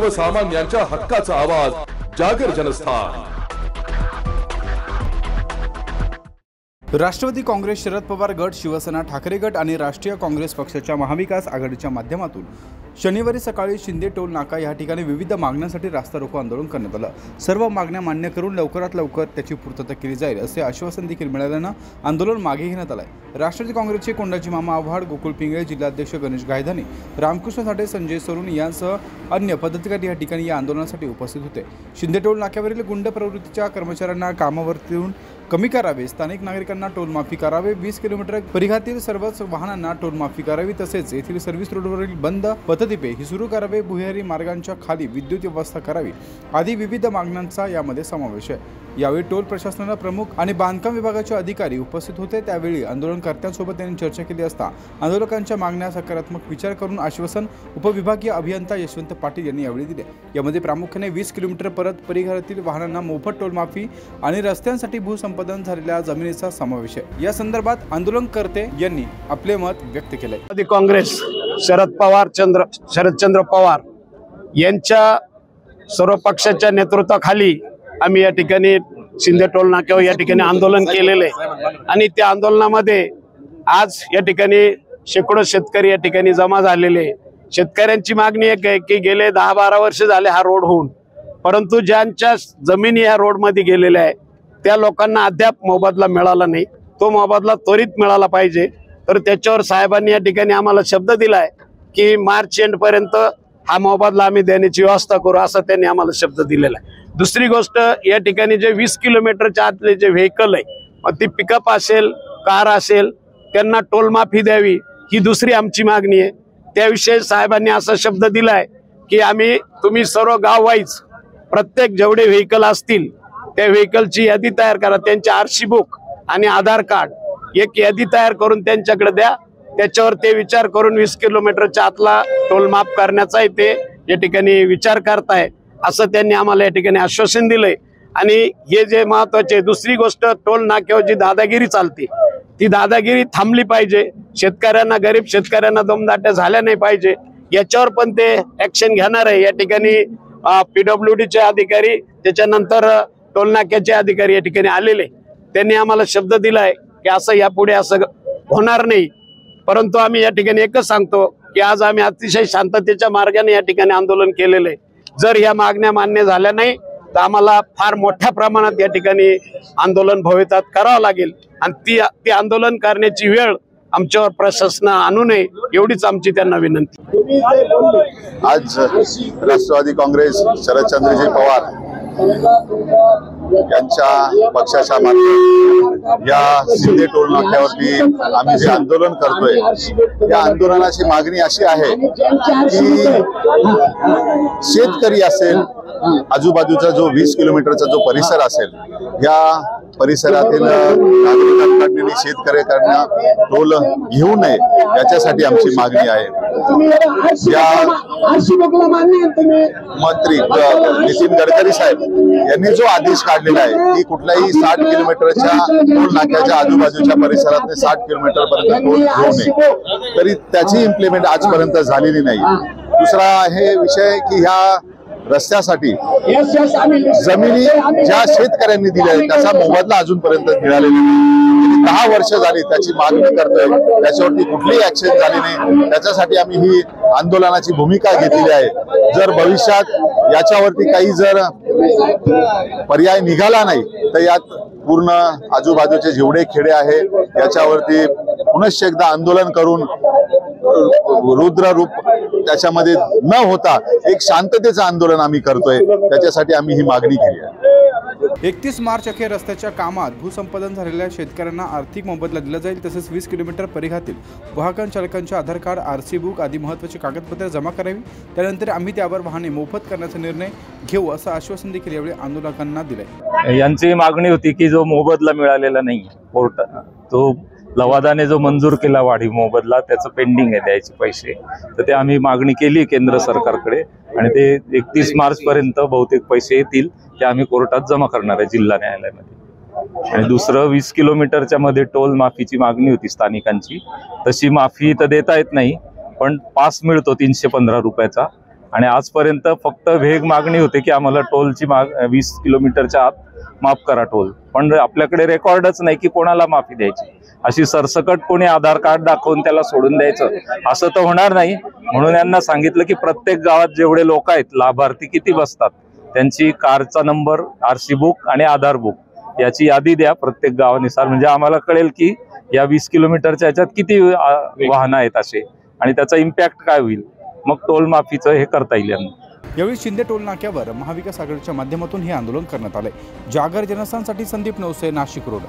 सर्वसामान्यांच्या हक्काचा आवाज जागर जनस्थान. राष्ट्रवादी काँग्रेस शरद पवार गट शिवसेना ठाकरे गट आणि राष्ट्रीय काँग्रेस पक्षाच्या महाविकास आघाडीच्या माध्यमातून शनिवारी सकाळी शिंदे टोल नाका या ठिकाणी विविध मागण्यांसाठी रास्ता रोको आंदोलन करण्यात आलं. सर्व मागण्या मान्य करून लवकरात लवकर त्याची पूर्तता केली जाईल असे आश्वासन देखील मिळाल्यानं आंदोलन मागे घेण्यात आलंय. राष्ट्रवादी काँग्रेसचे कोंडाजी मामा आव्हाड गोकुळ पिंगळे जिल्हाध्यक्ष गणेश गायधानी रामकृष्ण साठे संजय सरून यांसह अन्य पदाधिकारी या ठिकाणी या आंदोलनासाठी उपस्थित होते. शिंदे टोल नाक्यावरील गुंड प्रवृत्तीच्या कर्मचाऱ्यांना कामावरतून कमी करावे स्थानिक नागरिकांना टोलमाफी करावे वीस किलोमीटर परिघातील सर्वच वाहनांना टोलमाफी करावी तसेच येथील सर्व्हिस रोडवरील बंद पथदिपे ही सुरू करावे भुयारी मार्गांच्या खाली विद्युत व्यवस्था करावी आदी विविध मागण्यांचा यामध्ये समावेश आहे. यावेळी टोल प्रशासनाला प्रमुख आणि बांधकाम विभागाचे अधिकारी उपस्थित होते. त्यावेळी आंदोलनकर्त्यांसोबत त्यांनी चर्चा केली असता आंदोलकांच्या मागण्या सकारात्मक विचार करून आश्वासन उपविभागीय अभियंता यशवंत पाटील यांनी यावेळी दिले. यामध्ये प्रामुख्याने वीस किलोमीटर परत परिघरातील वाहनांना मोफत टोलमाफी आणि रस्त्यांसाठी भूसंप भूसंपादन झालेल्या जमिनीचा समावेश आहे. या संदर्भात आंदोलनकर्ते यांनी आपले मत व्यक्त केले काँग्रेस शरद पवार चंद्र शरदचंद्र पवार यांच्या सर्व पक्षाच्या नेतृत्वाखाली आम्ही या ठिकाणी शिंदे टोल नाक्यावर या ठिकाणी आंदोलन केलेले आहे. आणि त्या आंदोलनामध्ये आज या ठिकाणी शेकडो शेतकरी या ठिकाणी जमा झालेले आहे. शेतकऱ्यांची मागणी एक आहे की गेले दहा बारा वर्ष झाले हा रोड होऊन परंतु ज्यांच्या जमिनी या रोडमध्ये गेलेल्या आहे त्या लोकांना अद्याप मोबदला मिळाला नाही. तो मोबदला त्वरित मिळाला पाहिजे. तर त्याच्यावर साहेबांनी या ठिकाणी आम्हाला शब्द दिलाय की मार्च एंड पर्यंत हा मोबदला आम्ही देण्याची व्यवस्था करू असा त्यांनी आम्हाला शब्द दिलेला आहे. दुसरी गोष्ट या ठिकाणी जे वीस किलोमीटरच्या आतले जे व्हेकल आहे मग ती पिकअप असेल कार असेल त्यांना टोलमाफी द्यावी ही दुसरी आमची मागणी आहे. त्याविषयी साहेबांनी असा शब्द दिलाय की आम्ही तुम्ही सर्व गाव वाईज प्रत्येक जेवढे व्हेकल असतील त्या व्हेकलची यादी तयार करा त्यांची आरशी बुक आणि आधार कार्ड एक यादी तयार करून त्यांच्याकडे द्या. त्याच्यावर ते विचार करून वीस किलोमीटरच्या आतला टोल माफ करण्याचाही ते. या ठिकाणी विचार करताय. असं त्यांनी आम्हाला या ठिकाणी आश्वासन दिलंय. आणि हे जे महत्त्वाचे दुसरी गोष्ट टोल नाक्यावर जी दादागिरी चालते ती दादागिरी थांबली पाहिजे. शेतकऱ्यांना गरीब शेतकऱ्यांना दमदाट्या झाल्या नाही पाहिजे. याच्यावर पण ते ऍक्शन घेणार आहे. या ठिकाणी पीडब्ल्यू डीचे अधिकारी त्याच्यानंतर टोलनाक्याचे अधिकारी या ठिकाणी आलेले. त्यांनी आम्हाला शब्द दिलाय की असं यापुढे असं होणार नाही. परंतु आम्ही या ठिकाणी एकच सांगतो की आज आम्ही अतिशय शांततेच्या मार्गाने या ठिकाणी आंदोलन केलेलं. आहे जर या मागण्या मान्य झाल्या नाही तर आम्हाला फार मोठ्या प्रमाणात या ठिकाणी आंदोलन भवितात करावं लागेल. आणि ती ती आंदोलन करण्याची वेळ आमच्यावर प्रशासन आणू नये एवढीच आमची त्यांना विनंती. आज राष्ट्रवादी काँग्रेस शरदचंद्रजी पवार Obrigado. यांच्या पक्षाच्या मार्फत या शिंदे टोल नाक्यावरती आम्ही जे आंदोलन करतोय या आंदोलनाची मागणी अशी आहे की शेतकरी असेल आजूबाजूचा जो वीस किलोमीटरचा जो परिसर असेल या परिसरातील नागरिकांकडून शेतकऱ्याकडनं टोल घेऊ नये याच्यासाठी आमची मागणी आहे. या मंत्री नितीन गडकरी साहेब यांनी जो आदेश काढलेला आहे. की कुठल्याही साठ किलोमीटरच्या टोल नाक्याच्या आजूबाजूच्या परिसरात साठ किलोमीटर पर्यंत टोल घेऊ नये. तरी त्याची इम्प्लिमेंट आजपर्यंत झालेली नाही. दुसरा हे विषय की ह्या रस्त्यासाठी जमिनी ज्या शेतकऱ्यांनी दिल्या आहेत त्याचा मोबदला अजूनपर्यंत मिळालेला नाही. दहा वर्ष झाली त्याची मागणी करतोय. त्याच्यावरती कुठलीही ऍक्शन झाली नाही. त्याच्यासाठी आम्ही ही आंदोलनाची भूमिका घेतलेली आहे. जर भविष्यात याच्यावरती काही जर पर्याय निघाला नाही तर यात पूर्ण आजूबाजूचे जेवढे खेडे आहे याच्यावरती पुनश्च एकदा आंदोलन करून रुद्र रूप त्याच्यामध्ये न होता एक शांततेचं आंदोलन आम्ही करतोय. त्याच्यासाठी आम्ही ही मागणी केली आहे. एकतीस मार्च अखेर रस्त्याच्या कामात भूसंपादन झालेल्या शेतकऱ्यांना आर्थिक मोबदला दिला जाईल तसेच वीस किलोमीटर परिघातील वाहन चालकांचे Aadhaar card R C book आदी महत्त्वाची कागदपत्रे जमा करावी. त्यानंतर आम्ही त्यावर वाहने मोफत करण्याचा निर्णय घेऊ असं आश्वासन देखील यावेळी आंदोलकांना दिलंय. यांची मागणी होती की जो मोबदला मिळालेला नाही कोर्ट तो लवादाने जो मंजूर केला वाढीव मोबदला त्याचं पेंडिंग आहे द्यायचे पैसे. तर ते आम्ही मागणी केली केंद्र सरकारकडे आणि ते एकतीस मार्च पर्यंत बहुतेक पैसे येतील ते आम्ही कोर्टात जमा करणार आहे जिल्हा न्यायालयामध्ये. आणि दुसरं वीस किलोमीटरच्या मध्ये टोल माफीची मागणी होती स्थानिकांची. तशी माफी तर देता येत नाही पण पास मिळतो तीनशे पंधरा रुपयाचा. आणि आजपर्यंत फक्त वेग मागणी होते की आम्हाला टोलची माग वीस किलोमीटरच्या आत माफ करा टोल. पण आपल्याकडे रेकॉर्डच नाही की कोणाला माफी द्यायची. अशी सरसकट कोणी आधार कार्ड दाखवून त्याला सोडून द्यायचं असं तर होणार नाही. म्हणून यांना सांगितलं की प्रत्येक गावात जेवढे लोक आहेत लाभार्थी किती बसतात त्यांची कारचा नंबर आरसी बुक आणि आधार बुक याची यादी द्या प्रत्येक गावानुसार. म्हणजे आम्हाला कळेल की या वीस किलोमीटरच्या याच्यात किती वाहनं आहेत असे. आणि त्याचा इम्पॅक्ट काय होईल? मग टोल माफीचं हे करता येईल यांना. यावेळी शिंदे टोल नाक्यावर महाविकास आघाडीच्या माध्यमातून हे आंदोलन करण्यात आले. जागर जनस्थानसाठी संदीप नवसे नाशिक रोड.